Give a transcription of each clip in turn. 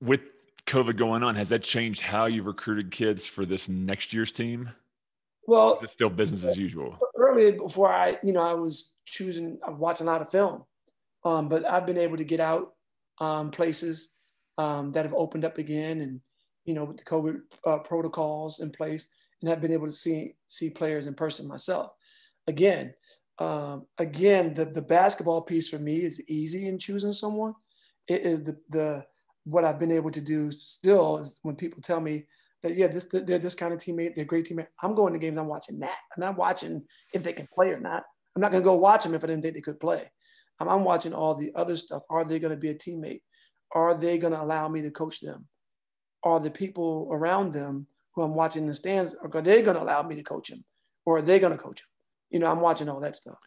with COVID going on, has that changed how you've recruited kids for this next year's team? Well, it's still business as usual. Earlier, before I, you know, I was choosing, I watching a lot of film, um, but I've been able to get out um, places um, that have opened up again, and you know, with the COVID uh, protocols in place, and I've been able to see see players in person myself. Again, um, again, the the basketball piece for me is easy in choosing someone. It is the the what I've been able to do still is when people tell me that yeah, this they're this kind of teammate, they're great teammate. I'm going to games, I'm watching that. I'm not watching if they can play or not. I'm not going to go watch them if I didn't think they could play. I'm, I'm watching all the other stuff. Are they going to be a teammate? Are they going to allow me to coach them? Are the people around them who I'm watching in the stands are they going to allow me to coach them, or are they going to coach them? You know, I'm watching all that stuff.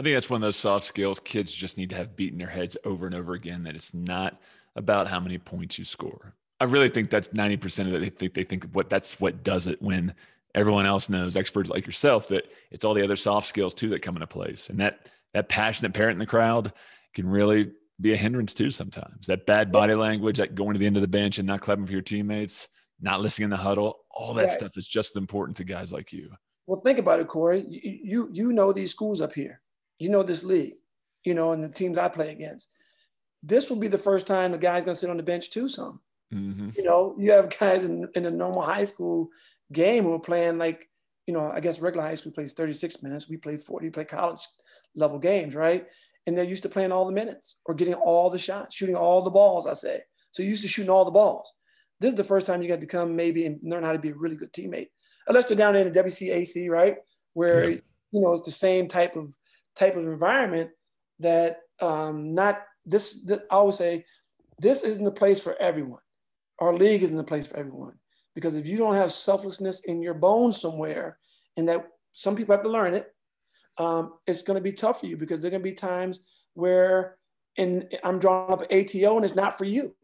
I think that's one of those soft skills kids just need to have beaten their heads over and over again. That it's not about how many points you score. I really think that's 90% of it. They think they think what that's what does it when everyone else knows, experts like yourself, that it's all the other soft skills too that come into place. And that that passionate parent in the crowd can really be a hindrance too sometimes. That bad body language, that going to the end of the bench and not clapping for your teammates, not listening in the huddle, all that right. stuff is just important to guys like you. Well, think about it, Cory. You, you you know these schools up here. You know this league, you know, and the teams I play against this will be the first time the guy's going to sit on the bench too. Some, mm-hmm. you know, you have guys in, in a normal high school game who are playing like, you know, I guess regular high school plays 36 minutes. We play 40, play college level games, right? And they're used to playing all the minutes or getting all the shots, shooting all the balls, I say. So used to shooting all the balls. This is the first time you got to come maybe and learn how to be a really good teammate. Unless they're down in the WCAC, right? Where, yeah. you know, it's the same type of type of environment that um, not this, this I always say, this isn't the place for everyone. Our league isn't the place for everyone. Because if you don't have selflessness in your bones somewhere, and that some people have to learn it, um, it's going to be tough for you because there are going to be times where and I'm drawing up ATO and it's not for you.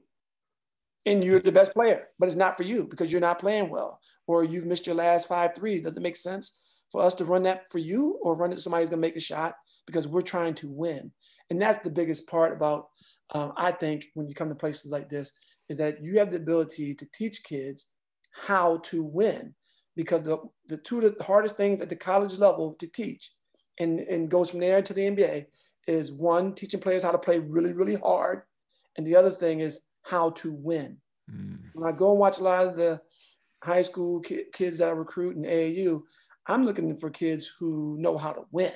And you're the best player, but it's not for you because you're not playing well or you've missed your last five threes. Does it make sense for us to run that for you or run it somebody's going to make a shot because we're trying to win? And that's the biggest part about, um, I think, when you come to places like this, is that you have the ability to teach kids how to win. Because the, the two of the hardest things at the college level to teach and, and goes from there to the NBA is one, teaching players how to play really, really hard. And the other thing is how to win. Mm. When I go and watch a lot of the high school ki- kids that I recruit in AAU, I'm looking for kids who know how to win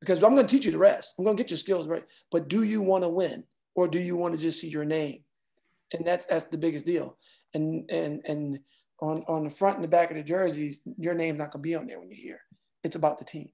because I'm going to teach you the rest. I'm going to get your skills right. But do you want to win or do you want to just see your name? And that's that's the biggest deal. And and and on on the front and the back of the jerseys, your name's not going to be on there when you're here. It's about the team.